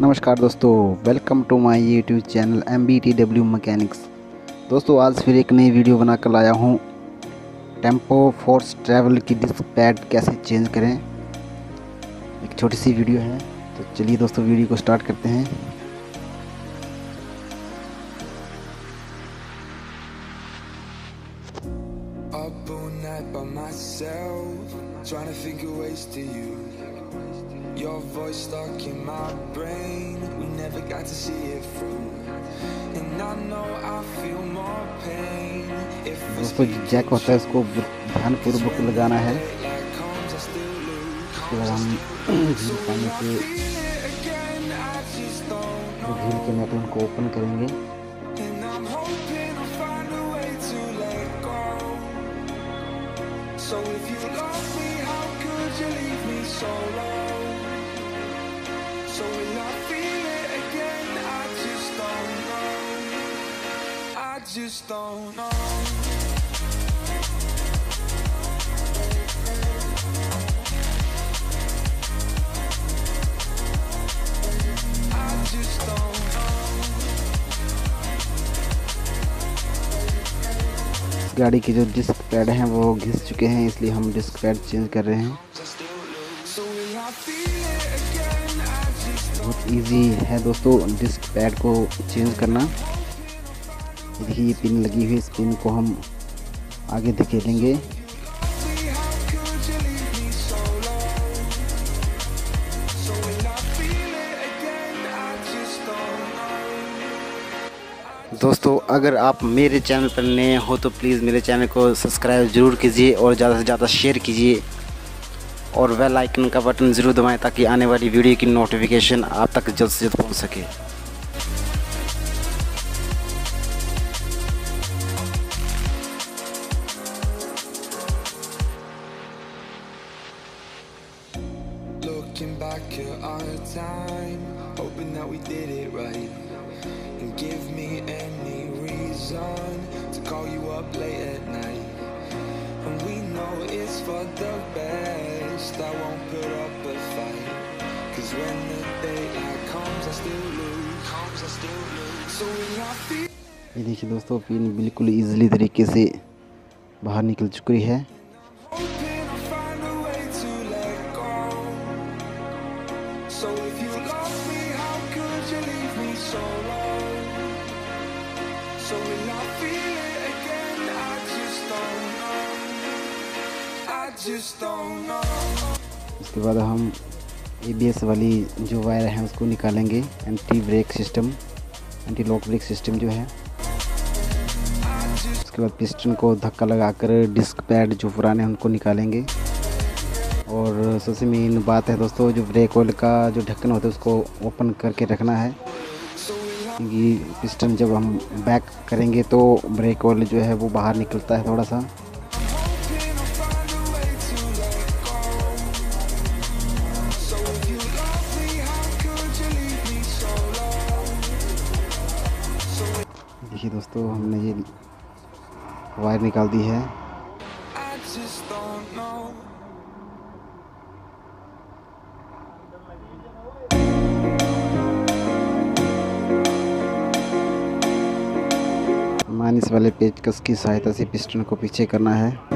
नमस्कार दोस्तों welcome to my YouTube channel M B T W mechanics दोस्तों, आज फिर एक नई वीडियो बना कर लाया हूँ। टेंपो फोर्स ट्रैवल की डिस्क पैड कैसे चेंज करें? एक छोटी सी वीडियो है तो चलिए दोस्तों वीडियो को स्टार्ट करते हैं। Your voice stuck in my brain, we never got to see it through. And I know I feel more pain दोस्तों जैक होता है उसको ध्यानपूर्वक लगाना है बाद हम झील पानी के झील के नेटवर्क को ओपन करेंगे गाड़ी के जो डिस्क पैड हैं वो घिस चुके हैं इसलिए हम डिस्क पैड चेंज कर रहे हैं। बहुत इजी है दोस्तों डिस्क पैड को चेंज करना देखिए ये पिन लगी हुई, इस पिन को हम आगे धकेलेंगे. दोस्तों, अगर आप मेरे चैनल पर नए हो तो प्लीज़ मेरे चैनल को सब्सक्राइब ज़रूर कीजिए और ज़्यादा से ज़्यादा शेयर कीजिए और बेल आइकन का बटन ज़रूर दबाएँ ताकि आने वाली वीडियो की नोटिफिकेशन आप तक जल्द से जल्द पहुँच सके Looking back at our time, hoping that we did it right. And give me any reason to call you up late at night. And we know it's for the best, I won't put up a fight. Cause when the day comes, I still lose. Comes, I still lose. So when I feel ये देखिए दोस्तों pin बिल्कुल easily तरीके से बाहर निकल चुकी है उसके बाद हम ए वाली जो वायर है, उसको निकालेंगे। Anti brake system anti lock brake system जो है। उसके बाद पिस्टन को धक्का लगाकर डिस्क पैड जो पुराने हैं, उनको निकालेंगे। और सबसे मेन बात है दोस्तों, जो ब्रेक ऑयल का जो ढक्कन होता है, उसको ओपन करके रखना है। क्योंकि पिस्टन जब हम बैक करेंगे तो ब्रेक ऑयल जो है, वो बाहर निकलता है थोड़ा सा। देखिए दोस्तों हमने ये वायर निकाल दी है। मानिस वाले पेचकस की सहायता से पिस्टन को पीछे करना है।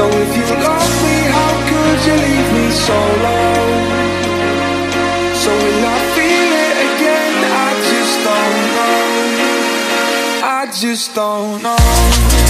So if you love me, how could you leave me so low? So will I feel it again? I just don't know. I just don't know.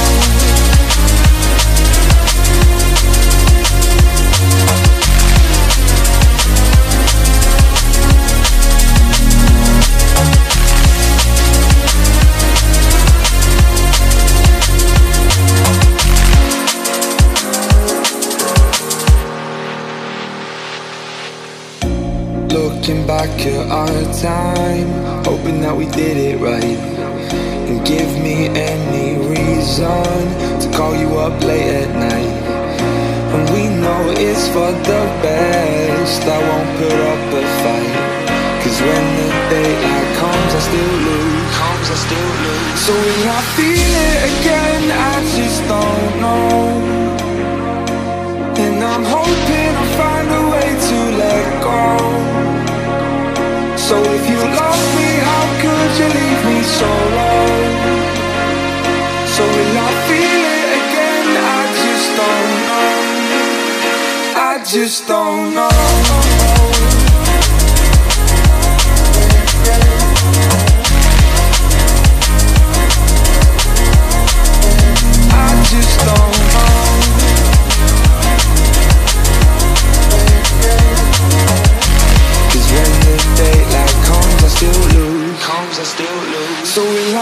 Looking back at our time, hoping that we did it right and give me any reason to call you up late at night. And we know it's for the best, I won't put up a fight. Cause when the daylight comes, I still lose. Comes, I still lose. So when I feel it again, I just don't know. So low? So will I feel it again? I just don't know. I just don't know.